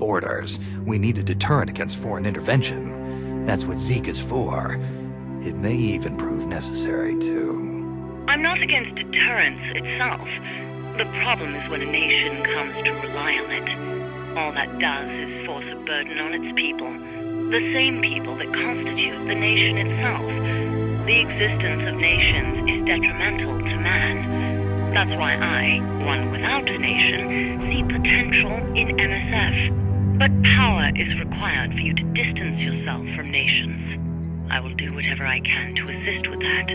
borders. We need a deterrent against foreign intervention. That's what Zeke is for. It may even prove necessary to... I'm not against deterrence itself. The problem is when a nation comes to rely on it. All that does is force a burden on its people. The same people that constitute the nation itself. The existence of nations is detrimental to man. That's why I, one without a nation, see potential in MSF. But power is required for you to distance yourself from nations. I will do whatever I can to assist with that.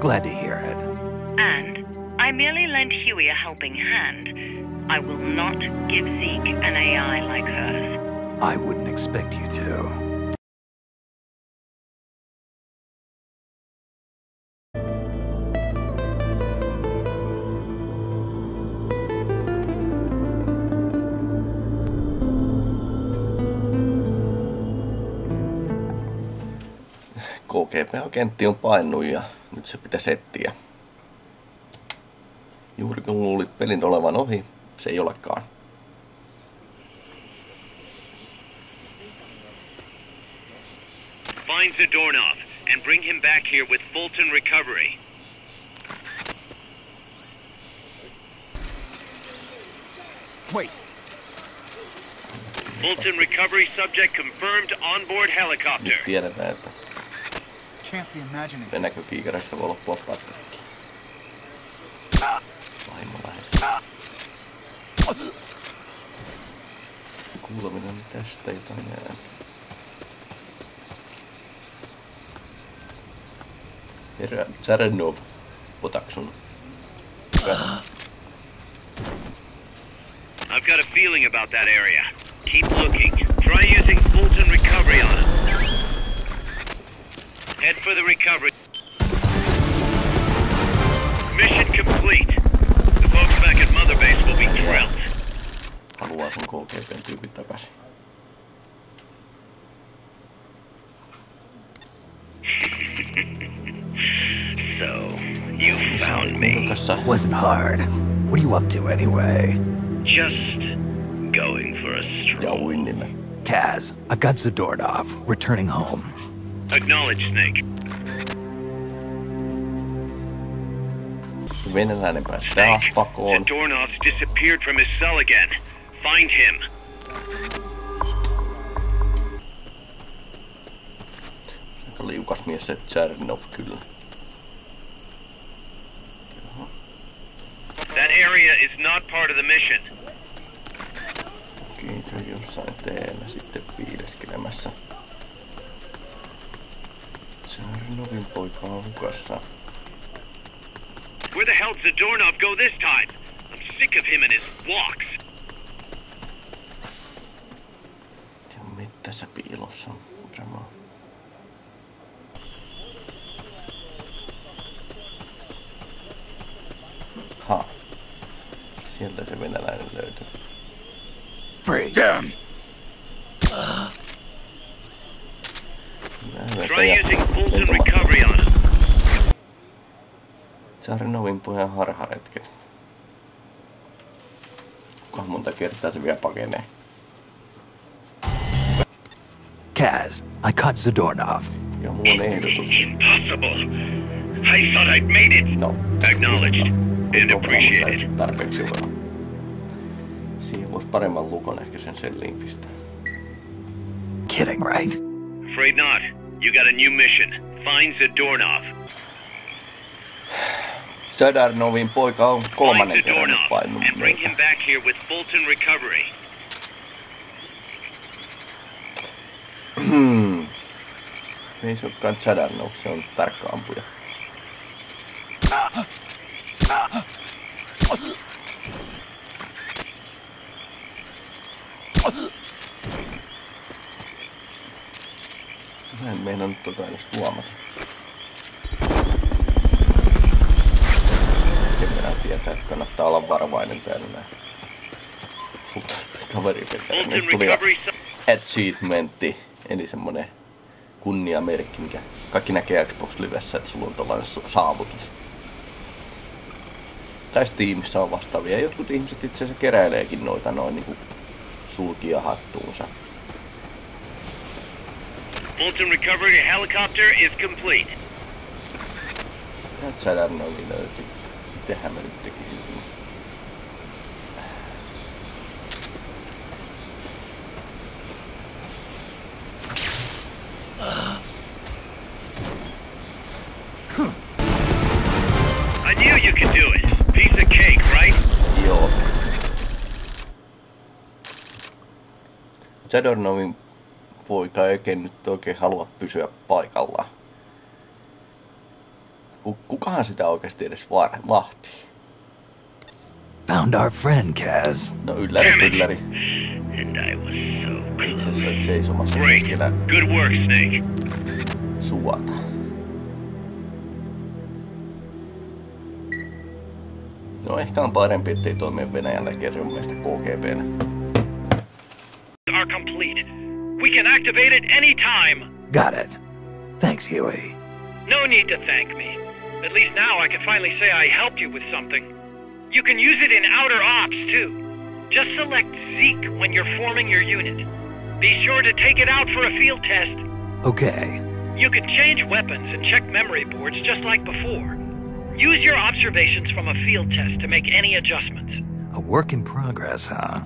Glad to hear it. And I merely lent Huey a helping hand. I will not give Zeke an AI like hers. I wouldn't expect you to. KGP-agentti on painut ja nyt se pitäisi etsiä. Juuri kun luulit pelin olevan ohi, se ei olekaan. Find Zadornov and bring him back here with Fulton Recovery. Wait, Fulton Recovery subject confirmed onboard helicopter. Nyt tiedetään, että can't be imagining Venäkö this. kiikarista voi loppua patterikki. Vaimo lähettää. Kuuleminen tästä jotain ääntä. Herra Tsarnov, otaksun. I've got a feeling about that area. Keep looking. Try using Fulton Recovery on him. Head for the recovery. Mission complete. The folks back at Mother Base will be thrilled. Haluaa sun KGBn tyypit takaisin. So, you found me. Nurkassa Wasn't hard. What are you up to anyway? Just going for a ja stroll. uinnille. Kaz, I've got Zadornov, returning home. Acknowledge, Snake. Venäläinen Snake, pakoon. Zadornov's disappeared from his cell again. Find him. Aika liukas mies se Tsarnov kyllä. That area is not part of the mission. Okei, se on jossain teellä sitten piileskelemässä. Tsarnovin poika on hukassa. Where the hell did Zadornov go this time? I'm sick of him and his walks. Se on mettässä piilossa. Varmaan. Ha. Sieltä se venäläinen löytyi. Freeze. Damn! Try Tsarinovin puheen harharetket. Kuinka monta kertaa se vielä pakenee? Kaz, I caught Zadornov. Ja mulla on ehdotus. Impossible. I thought I'd made it. No. Acknowledged and Lukon appreciated. on tarpeeksi hyvä. Siihen voisi paremman lukon ehkä sen selliin pistää. Kidding, right? Afraid not. You got a new mission. Find Zadornov. Zadornovin poika on Find kolmannen kerran nyt Zadornov painunut and bring him back here with Fulton Recovery. Hmm. Ei se olekaan Zadornov, se on tarkka ampuja. Mä en meinannut tota edes huomata. Sen verran tietää, että kannattaa olla varovainen täällä näin. Mutta kaveri. Fulton Nyt tuli achievementti, eli semmonen kunniamerkki, mikä kaikki näkee Xbox Livessä, että sulla on tällainen saavutus. Tai Steamissa on vastaavia. Jotkut ihmiset itse asiassa keräileekin noita noin niinku sulkia hattuunsa. Fulton recovery helicopter is complete. Ja Zadornovi löytyi. Mitähän mä nyt tekisin sinne? I knew you could do it. Piece of cake, right? Joo. Zadornovin poika ei oikein nyt oikein halua pysyä paikallaan. Ku- Kukahan sitä oikeasti edes vahtii? Found our friend, Kaz. No ylläri, ylläri. And I was so Itse asiassa olet seisomassa keskellä Good work, Snake. suota. No ehkä on parempi, ettei toimi Venäjällä kerran meistä KGBnä. Are complete. We can activate it anytime. Got it. Thanks, Huey. No need to thank me. At least now I can finally say I helped you with something. You can use it in outer ops, too. Just select Zeke when you're forming your unit. Be sure to take it out for a field test. Okay. You can change weapons and check memory boards just like before. Use your observations from a field test to make any adjustments. A work in progress, huh?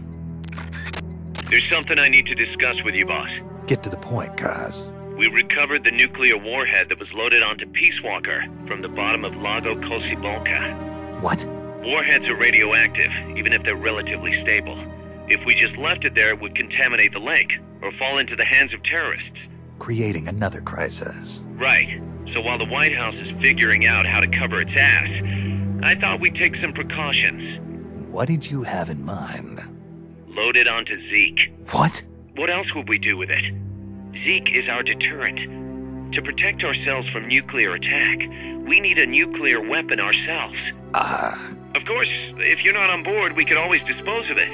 There's something I need to discuss with you, boss. Get to the point, Kaz. We recovered the nuclear warhead that was loaded onto Peace Walker from the bottom of Lago Cocibolca. What? Warheads are radioactive, even if they're relatively stable. If we just left it there, it would contaminate the lake, or fall into the hands of terrorists. Creating another crisis. Right. So while the White House is figuring out how to cover its ass, I thought we'd take some precautions. What did you have in mind? Load it onto Zeke. What? What else would we do with it? Zeke is our deterrent. To protect ourselves from nuclear attack, we need a nuclear weapon ourselves. Ah, Of course, if you're not on board, we could always dispose of it.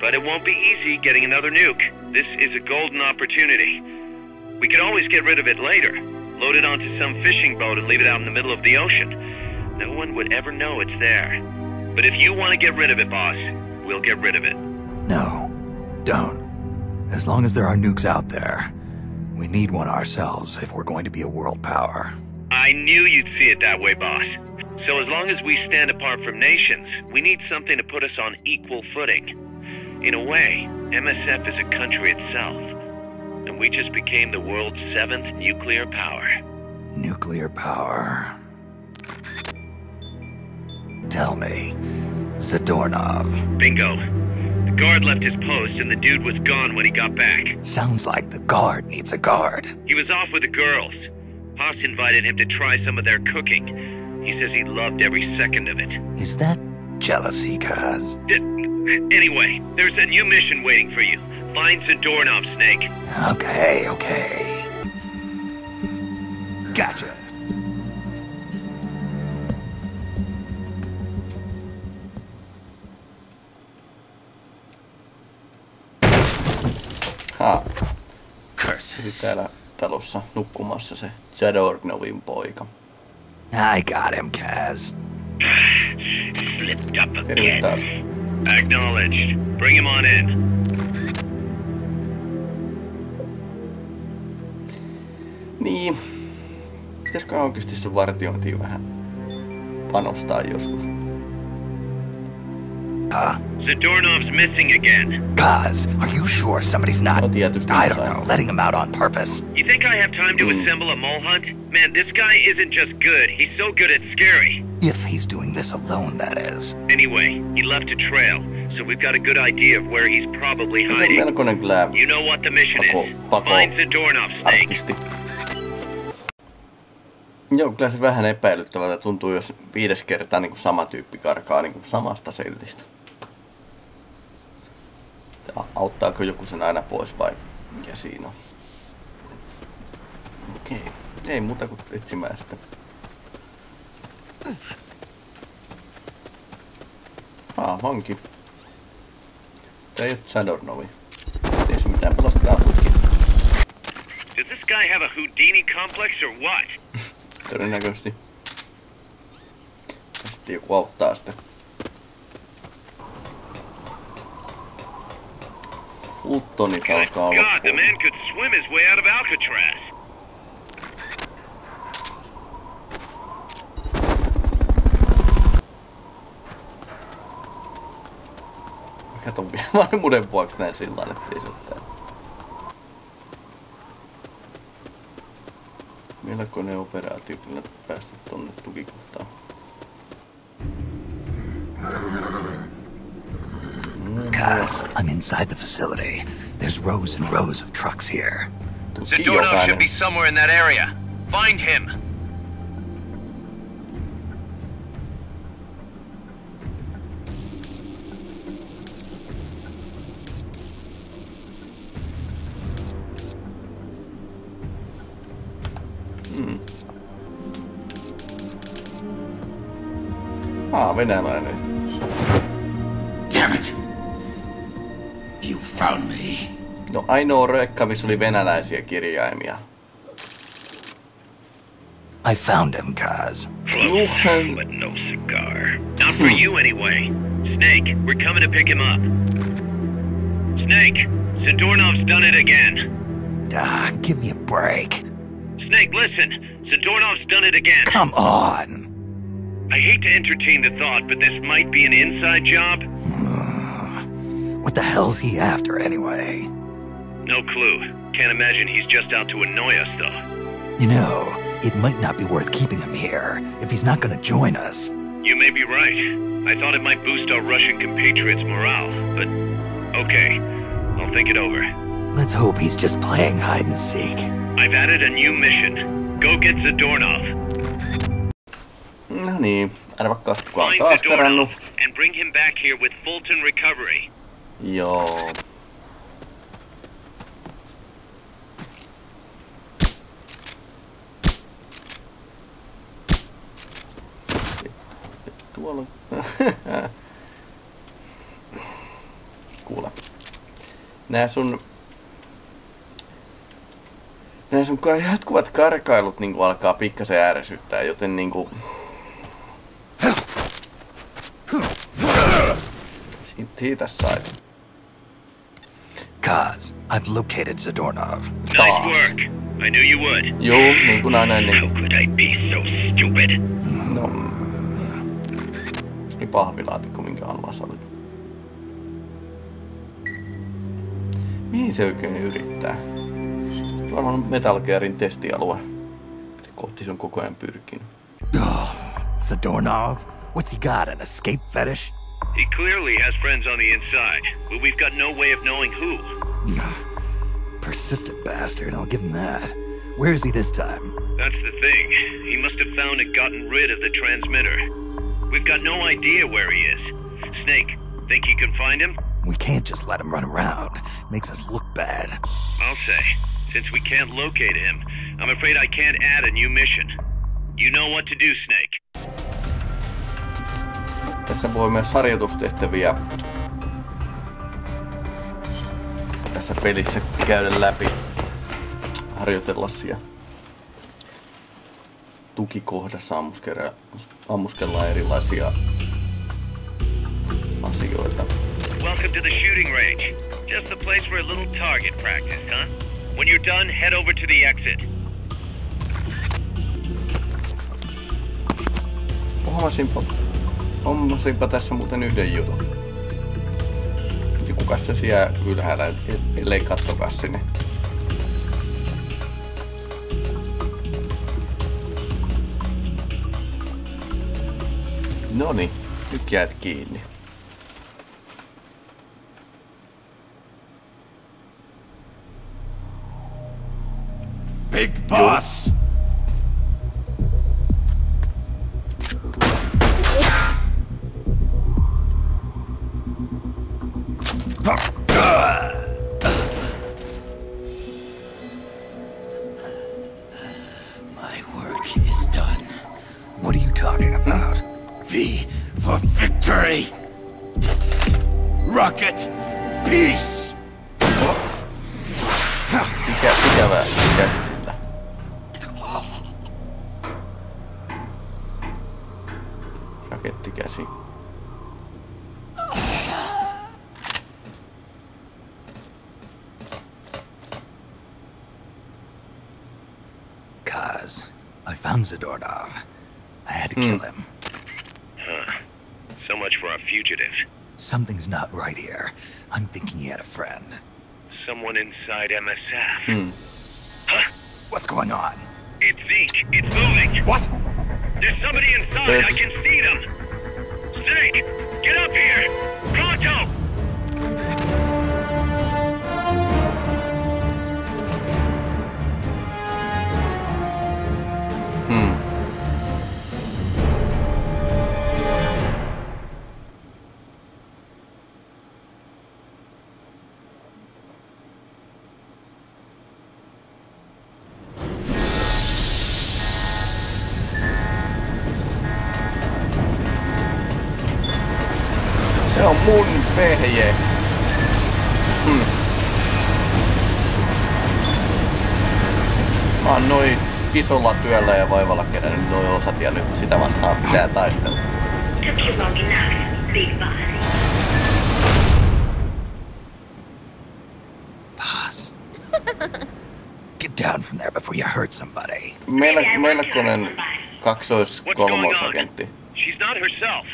But it won't be easy getting another nuke. This is a golden opportunity. We could always get rid of it later. Load it onto some fishing boat and leave it out in the middle of the ocean. No one would ever know it's there. But if you want to get rid of it, boss, we'll get rid of it. No. Don't. As long as there are nukes out there, we need one ourselves if we're going to be a world power. I knew you'd see it that way, boss. So as long as we stand apart from nations, we need something to put us on equal footing. In a way, MSF is a country itself. And we just became the world's seventh nuclear power. Nuclear power. Tell me, Zadornov. Bingo. The guard left his post and the dude was gone when he got back. Sounds like the guard needs a guard. He was off with the girls. Haas invited him to try some of their cooking. He says he loved every second of it. Is that jealousy, Kaz? D- anyway, there's a new mission waiting for you. Find Zadornov, Snake. Okay, okay. Gotcha. Curses. täällä talossa nukkumassa se Jadornovin poika. I got him, Kaz. Slipped up again. taas. Acknowledged. Bring him on in. Niin. Pitäisikö oikeasti se vartiointiin vähän panostaa joskus? Uh, Zadornov's missing again. Kaz, are you sure somebody's not, No tietysti I don't know, letting him out on purpose? You think I have time to Mm. assemble a mole hunt? Man, this guy isn't just good. He's so good it's scary. If he's doing this alone, that is. Anyway, he left a trail, so we've got a good idea of where he's probably hiding. You know what the mission Pako- is. pako- Find Zadornov, Snake. artisti. Joo, kyllä se vähän epäilyttävältä tuntuu, jos viides kertaa niin kuin sama tyyppi karkaa niin kuin samasta sellistä. Auttaako joku sen aina pois vai mikä siinä on? Okei, ei muuta kuin etsimään sitten. Ah, vanki. Tää ei oo Sadornovi. Ei se mitään, pelastetaan putki. Does this guy have a Houdini complex or what? Todennäköisesti. Sitten joku auttaa sitä. Good alkaa God, the man could swim his way out of Alcatraz. Katon vielä varmuuden vuoksi näin sillä. Melkoinen operaatio kyllä päästä tonne tukikohtaan. Kaz, I'm inside the facility. There's rows and rows of trucks here. Tuskin should be somewhere in that area. Find him. Aa, venäläinen. Damn No ainoa rökkä, missä oli venäläisiä kirjaimia. I found him, Kaz. Close, but no cigar. Not for you anyway. Snake, we're coming to pick him up. Snake, Zadornov's done it again. Ah, give me a break. Snake, listen. Zadornov's done it again. Come on. I hate to entertain the thought, but this might be an inside job. What the hell's he after, anyway? No clue. Can't imagine he's just out to annoy us, though. You know, it might not be worth keeping him here if he's not gonna join us. You may be right. I thought it might boost our Russian compatriots' morale, but okay. I'll think it over. Let's hope he's just playing hide and seek. I've added a new mission. Go get Zadornov. No niin, arvakkaas kuka on Find taas. Zadornov and bring him back here with Fulton Recovery. Joo. Tuolla. Kuule. Nää sun... Nää sun kai jatkuvat karkailut niinku alkaa pikkasen ärsyttää, joten niinku... Siitä, sait. Kaz, I've located Zadornov. Nice work. I knew you would. Joo, niin kuin aina ennen. How could I be so stupid? No. Se oli pahvilaatikko, minkä alla sä olit. Mihin se oikein yrittää? Varmaan Metal Gearin testialue. Kohti se on koko ajan pyrkinyt. Zadornov? What's he got, an escape fetish? He clearly has friends on the inside, but we've got no way of knowing who. Persistent bastard, I'll give him that. Where is he this time? That's the thing. He must have found and gotten rid of the transmitter. We've got no idea where he is. Snake, think you can find him? We can't just let him run around. Makes us look bad. I'll say. Since we can't locate him, I'm afraid I can't add a new mission. You know what to do, Snake. Tässä voi myös harjoitustehtäviä tässä pelissä käydä läpi. Harjoitella siellä tukikohdassa ammuskella, ammuskellaan erilaisia asioita. Welcome to the shooting range. Just the place for a little target practice, huh? When you're done, head over to the exit. Huomasinpa, hommasinpa tässä muuten yhden jutun. Ja kukas se siellä ylhäällä, e- ellei kattokas sinne. Noni, nyt jäät kiinni. Big boss! I found Zadornov. I had to kill him. So much for our fugitive. Something's not right here. I'm thinking he had a friend. Someone inside MSF. Hmm. Huh? What's going on? It's Zeke. It's moving. What? There's somebody inside. I can see them. Snake, get up here. Pronto. Isolla työllä ja vaivalla kerännyt noin osat ja nyt sitä vastaan pitää taistella. Paz. Get down from there before you hurt somebody. Mel- melkoinen hurt somebody. kaksois What's going on? kolmosagentti. She's not herself.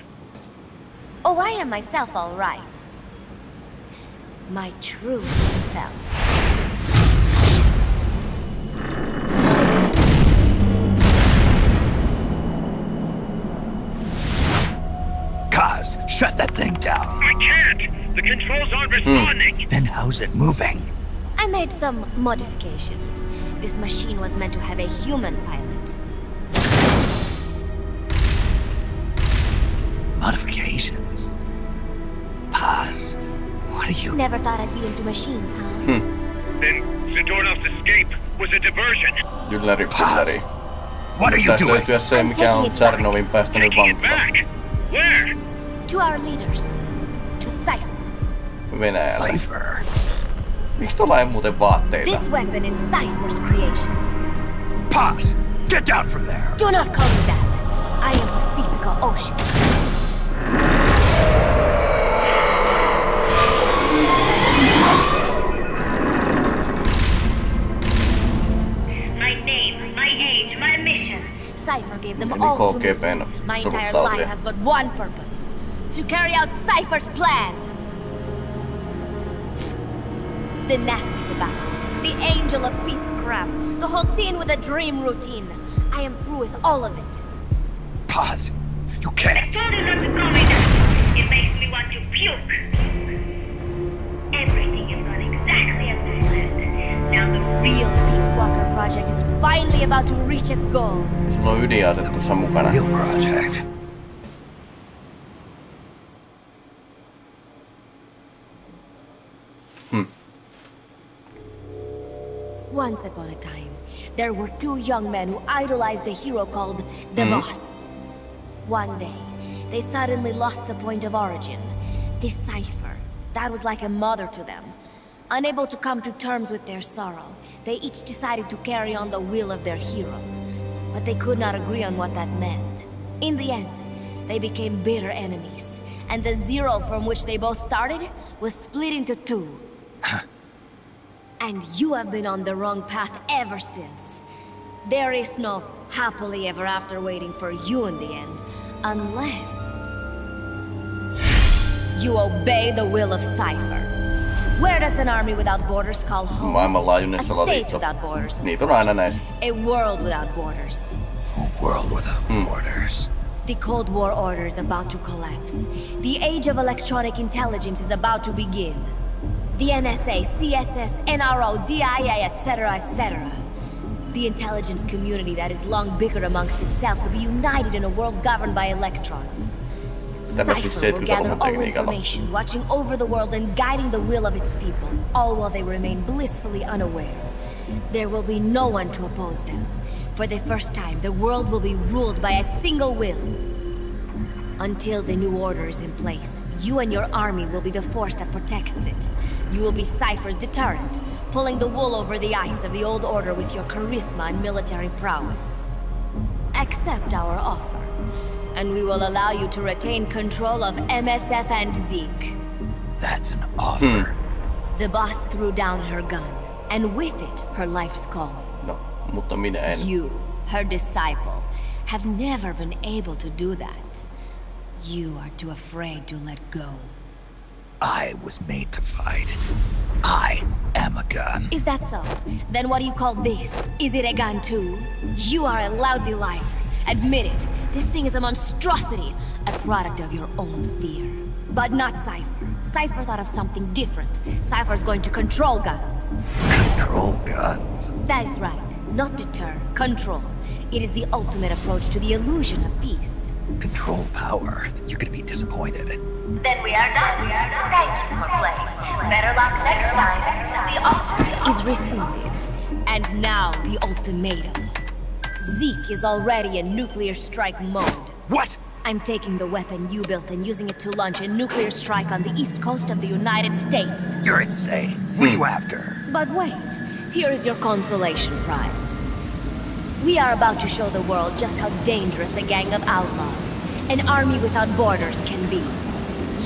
Oh, I am myself, all right. My true self. Shut that thing down. I can't. The controls aren't responding. Then how's it moving? I made some modifications. This machine was meant to have a human pilot. Modifications. Paz, what are you... Never thought I'd be into machines, huh? Then Zadornov's escape was a diversion. Ylläri, Paz. ylläri. What are you Pitäisi doing? löytyä se, I'm mikä on taking it Charnovin päästänyt Taking it back. Where? To our leaders. To Cypher. Venäjällä. Cypher. Miksi tuolla ei muuten vaatteita? This weapon is Cypher's creation. Paz, get down from there. Do not call me that. I am Pacifica Ocean. My name, my age, my mission. Cypher gave them all to me. My entire life has but one purpose. To carry out Cypher's plan. The nasty tobacco. The angel of peace crap. The whole teen with a dream routine. I am through with all of it. Paz. you can't. I told you not to call me that. It makes me want to puke. Everything has gone exactly as planned. Now the Real Peace Walker project is finally about to reach its goal. Sillä on ydinase tuossa mukana. Real project. There were two young men who idolized a hero called the hmm? Boss. One day, they suddenly lost the point of origin. This cipher, that was like a mother to them. Unable to come to terms with their sorrow, they each decided to carry on the will of their hero. But they could not agree on what that meant. In the end, they became bitter enemies, and the zero from which they both started was split into two. And you have been on the wrong path ever since. There is no happily ever after waiting for you in the end, unless you obey the will of Cypher. Where does an army without borders call home? Maailmanlaajuinen A state salaliitto. without borders. of Niitä on aina näissä. A world without borders. A world without borders. The Cold War order is about to collapse. The age of electronic intelligence is about to begin. The NSA, CSS, NRO, DIA, etc., etc. The intelligence community that is long bickered amongst itself will be united in a world governed by electrons. Cypher will gather 70-luvun all information, watching over the world and guiding the will of its people, all while they remain blissfully unaware. There will be no one to oppose them. For the first time, the world will be ruled by a single will. Until the new order is in place, you and your army will be the force that protects it. You will be Cypher's deterrent, pulling the wool over the eyes of the old order with your charisma and military prowess. Accept our offer, and we will allow you to retain control of MSF and Zeke. That's an offer. Hmm. The boss threw down her gun, and with it, her life's calling. No, mutta minä en. You her disciple, have never been able to do that. You are too afraid to let go. I was made to fight. I am a gun. Is that so? Then what do you call this? Is it a gun too? You are a lousy liar. Admit it. This thing is a monstrosity, a product of your own fear. But not Cypher. Cypher thought of something different. Cypher's going to control guns. Control guns. That is right. Not deter, control. It is the ultimate approach to the illusion of peace. Control power. You're gonna be disappointed. Then we are done. Thank you for playing. Better luck next time. The offer is rescinded. And now the ultimatum. Zeke is already in nuclear strike mode. What? I'm taking the weapon you built and using it to launch a nuclear strike on the east coast of the United States. You're insane. What are you after? But wait, here is your consolation prize. We are about to show the world just how dangerous a gang of outlaws, an army without borders can be.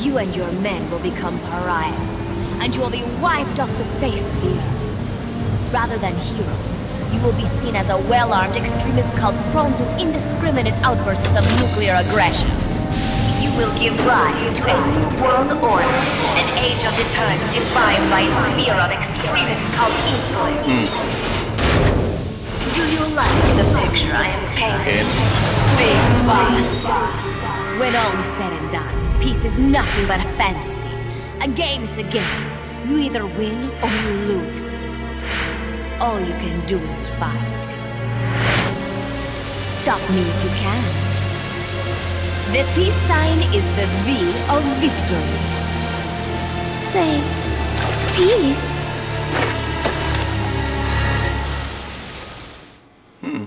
You and your men will become pariahs, and you will be wiped off the face of the earth. Rather than heroes, you will be seen as a well-armed extremist cult prone to indiscriminate outbursts of nuclear aggression. You will give rise to a new world order, an age of deterrence defined by its fear of extremist cult influence. Hmm. Do you like the picture I am painting? Big boss. When all is said and done, peace is nothing but a fantasy. A game is a game. You either win or you lose. All you can do is fight. Stop me if you can. The peace sign is the V of victory. Say, peace. Hmm.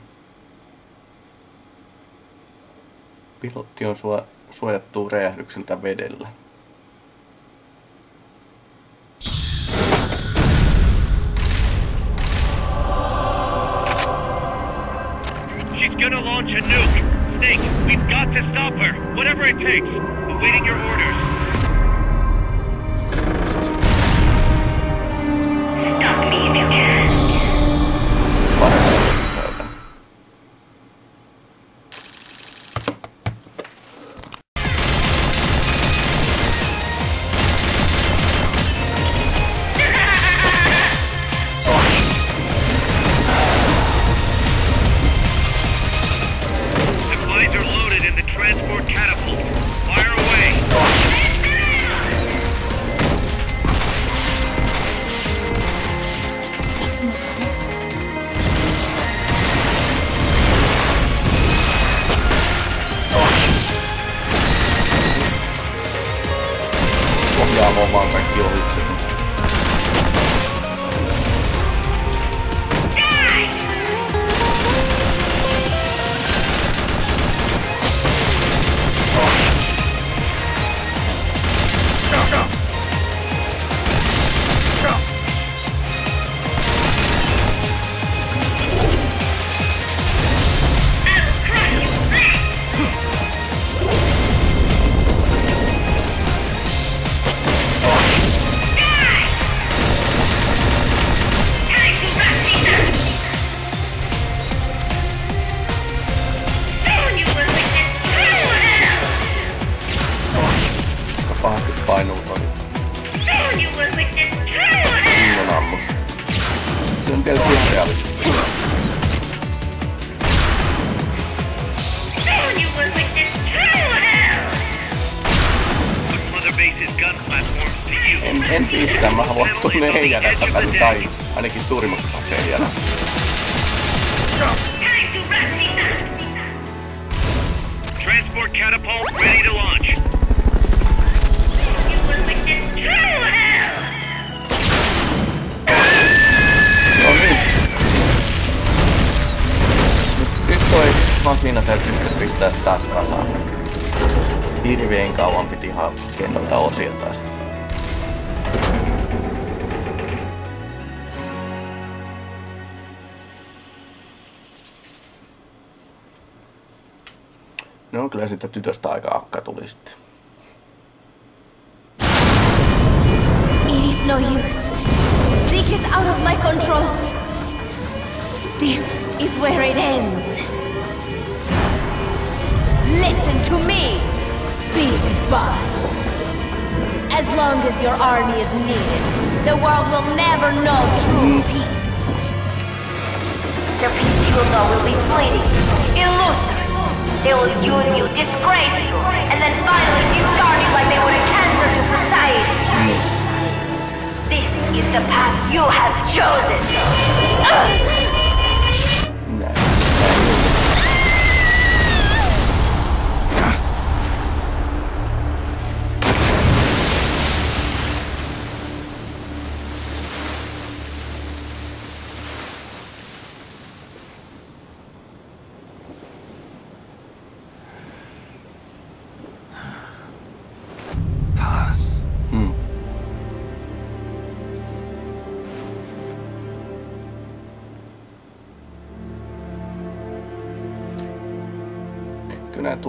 Pilotti on sua, suojattu räjähdyksiltä vedellä. She's gonna launch a nuke. Snake, we've got to stop her. Whatever it takes. Awaiting your orders. Ainakin suurimmaksi Siitä tytöstä aika akka tuli sitten. It is no use. Zeke is out of my control. This is where it ends. Listen to me, Big Boss. As long as your army is needed, the world will never know true peace. The peace you will know will be fleeting, illusory. They will use you, disgrace you, and then finally discard you like they were a cancer to society. Mm. This is the path you have chosen. Uh,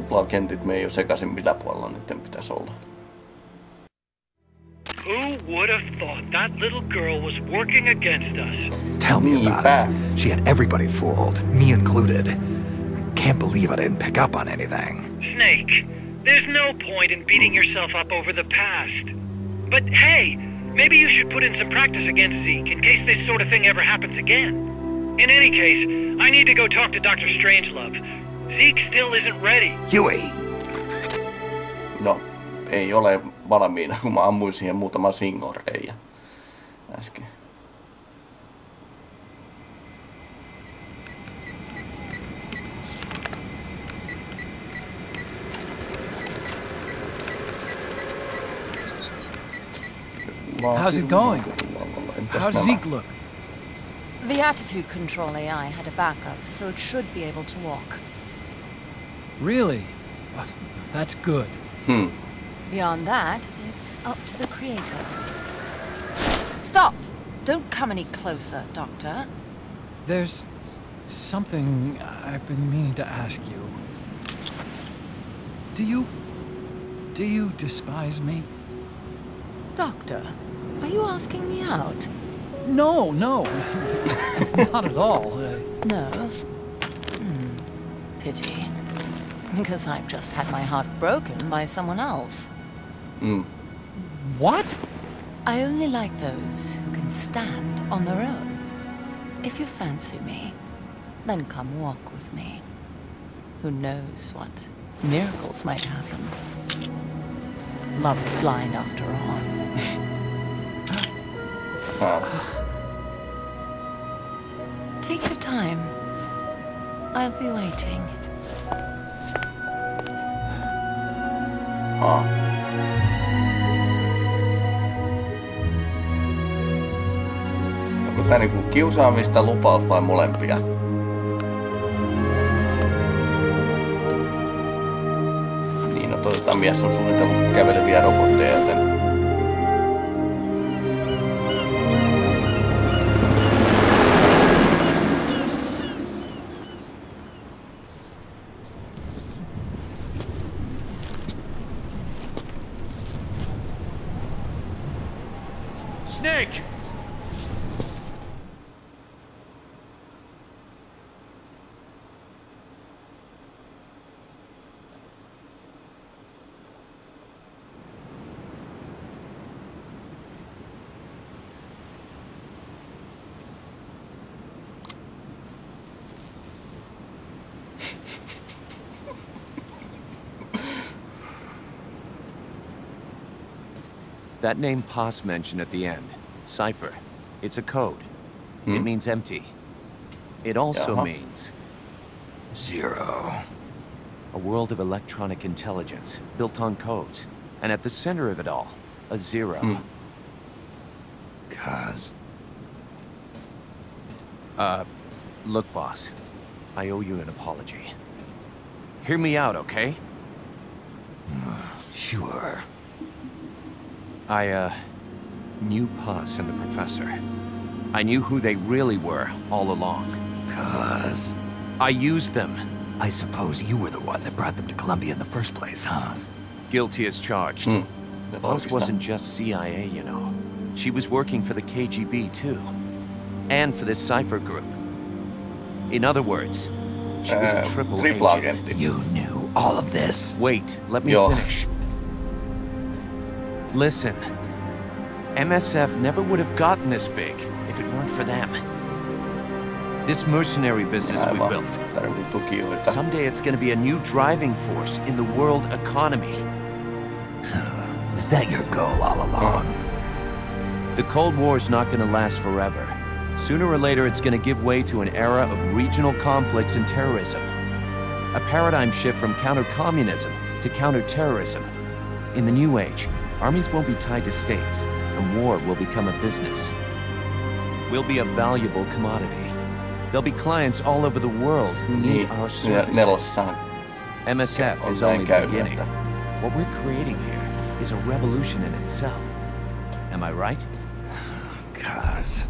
Kyllä nämä tuplakentit mei jo sekaisin, millä puolella niiden pitäisi olla. Who would have thought that little girl was working against us? Tell me Me about it. She had everybody fooled, me included. Can't believe I didn't pick up on anything. Snake, there's no point in beating yourself up over the past. But hey, maybe you should put in some practice against Zeke in case this sort of thing ever happens again. In any case, I need to go talk to Dr. Strangelove. Zeke still isn't ready. Huey! No, ei ole valmiina, kun mä ammuin siihen muutaman singon reijä äsken. How's it going? Entäs How's? Zeke look? The attitude control AI had a backup, so it should be able to walk. Really? Uh, That's good. Hmm. Beyond that, it's up to the creator. Stop! Don't come any closer, Doctor. There's something I've been meaning to ask you. Do you. Do you despise me? Doctor, are you asking me out? No, no. Not at all. Uh, No. Hmm. Pity. Because I've just had my heart broken by someone else. Mm. what? I only like those who can stand on their own. If you fancy me, then come walk with me. Who knows what miracles might happen? Love is blind after all. Ah. Take your time. I'll be waiting. Ah. Onko niinku kiusaamista, lupaus vai molempia? Niin, no toi tota mies on suunnitellut käveleviä robotteja, joten... Snake! That name Paz mentioned at the end, Cipher, it's a code. It hmm? means empty. It also Yeah. means Zero. a world of electronic intelligence built on codes. And at the center of it all, a zero. Hmm. Kaz. Uh, look, boss. I owe you an apology. Hear me out, okay? Sure. I, uh, knew Paz and the professor. I knew who they really were all along. Kaz. I used them. I suppose you were the one that brought them to Colombia in the first place, huh? Guilty as charged. Boss wasn't just CIA, you know. She was working for the KGB, too. And for this Cypher group. In other words, she was a Ää, triple tripla-agentti. agent. You knew all of this? Wait, let me Joo. finish. Listen, MSF never would have gotten this big if it weren't for them. This mercenary business we ah, Aivan. built. Someday it's going to be a new driving force in the world economy. Is that your goal all along? Uh, the Cold War's not going to last forever. Sooner or later, it's going to give way to an era of regional conflicts and terrorism. A paradigm shift from counter-communism to counter-terrorism. In the new age, armies won't be tied to states, and war will become a business. We'll be a valuable commodity. There'll be clients all over the world who need Niin, our nel- services. nelossahan MSF on is only the beginning. että What we're creating here is a revolution in itself. Am I right? Cause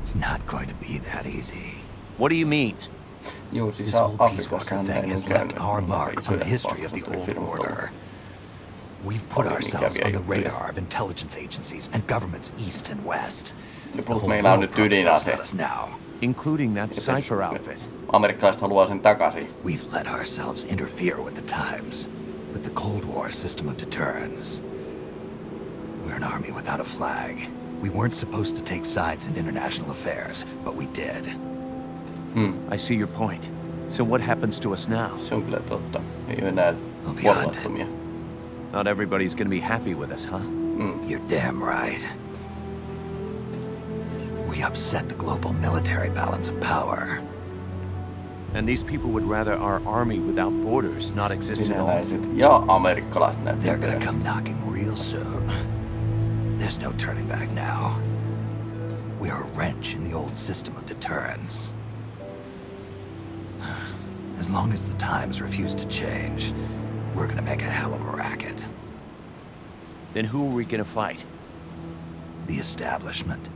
it's not going to be that easy. What do you mean? Juu, siis This whole Peace Afrikassa Walker thing has left our mark on the history of the old firmoilla on. order. We've put Paljon ourselves on the radar of intelligence agencies and governments east and west. Ja The whole meillä on world nyt probably knows about us now. Including that Cipher outfit. Amerikkalaiset haluaa sen takaisin. We've let ourselves interfere with the times, with the Cold War system of deterrence. We're an army without a flag. We weren't supposed to take sides in international affairs, but we did. Hmm. I see your point. So what happens to us now? Se on kyllä totta. Ei enää We'll be puolueettomia. Not everybody's gonna be happy with us, huh? Hmm. You're damn right. We upset the global military balance of power. And these people would rather our army without borders not exist at all. Ja amerikkalaiset näyttää They're gonna come knocking real soon. There's no turning back now. We're a wrench in the old system of deterrence. As long as the times refuse to change, we're gonna make a hell of a racket. Then who are we gonna fight? The establishment.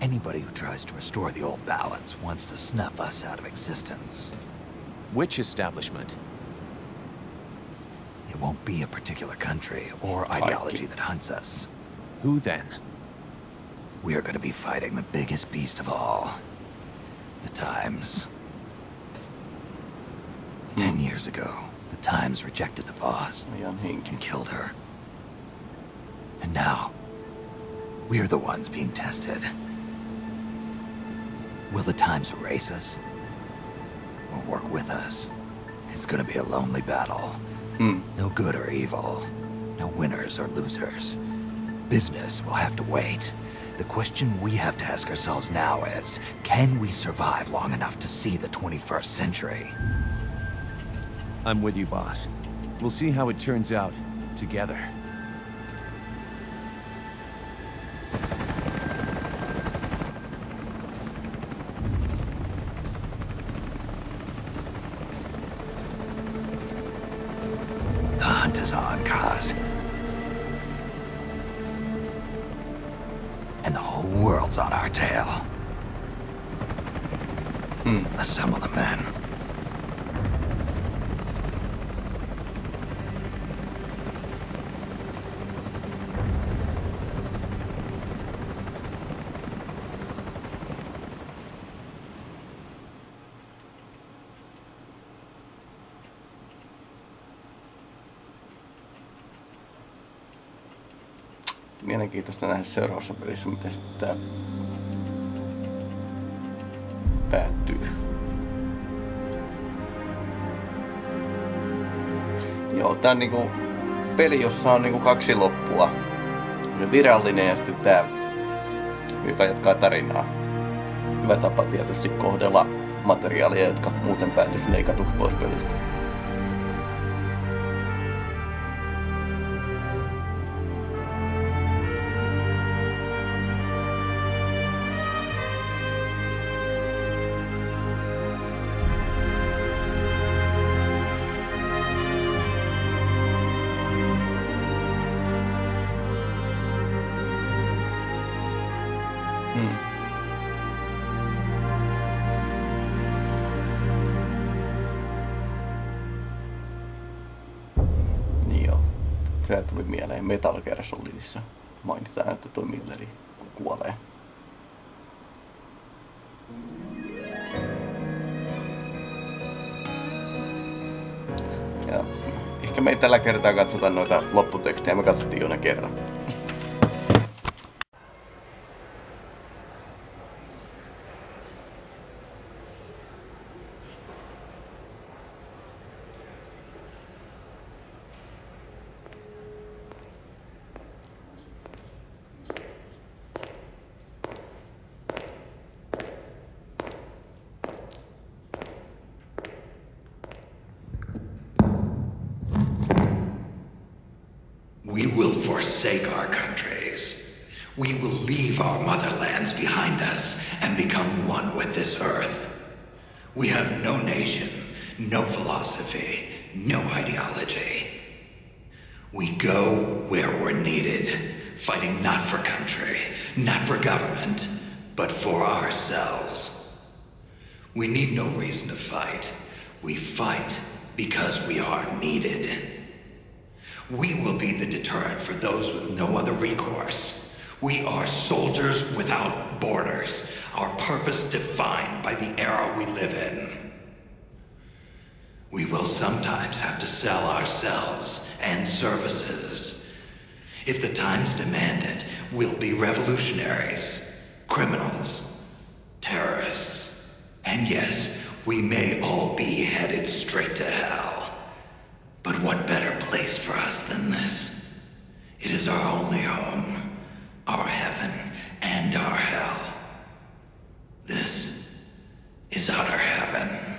Anybody who tries to restore the old balance wants to snuff us out of existence. Which establishment? It won't be a particular country or ideology that hunts us. Who then? We're gonna be fighting the biggest beast of all. The Times. Ten hmm. years ago, the Times rejected the boss oh, henki. and killed her. And now, we're the ones being tested. Will the Times erase us? Or work with us? It's gonna be a lonely battle. Hmm. No good or evil. No winners or losers. Business will have to wait. The question we have to ask ourselves now is, can we survive long enough to see the 21st century? I'm with you, boss. We'll see how it turns out together. Mielenkiintoista nähdä seuraavassa pelissä, miten tää päättyy. Joo, tää on niinku peli, jossa on niinku kaksi loppua. Virallinen ja sitten tää, joka jatkaa tarinaa. Hyvä tapa tietysti kohdella materiaalia, jotka muuten päätyisi leikatuksi pois pelistä. tuli mieleen Metal Gear Solidissa. Mainitaan, että tuo Milleri kuolee. Ja ehkä me ei tällä kertaa katsota noita lopputekstejä, me katsottiin jo ne kerran. Go where we're needed, fighting not for country, not for government, but for ourselves. We need no reason to fight. We fight because we are needed. We will be the deterrent for those with no other recourse. We are soldiers without borders, our purpose defined by the era we live in. We will sometimes have to sell ourselves and services. If the times demand it, we'll be revolutionaries, criminals, terrorists. And yes, we may all be headed straight to hell. But what better place for us than this? It is our only home, our heaven, and our hell. This is Outer Heaven.